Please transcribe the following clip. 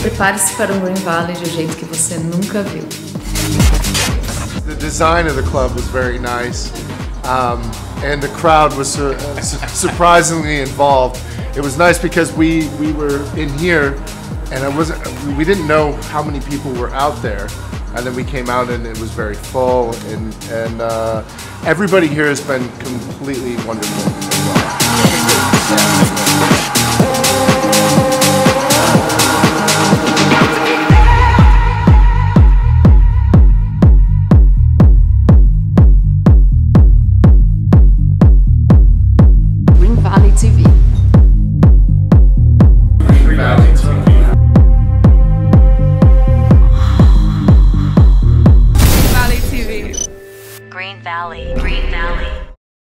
Prepare-se para o Green Valley de um jeito que você nunca viu. The design of the club was very nice, um, and the crowd was su surprisingly involved. It was nice because we we were in here, and I wasn't. We didn't know how many people were out there, and then we came out and it was very full, and and uh, everybody here has been completely wonderful. Valley. Green Valley.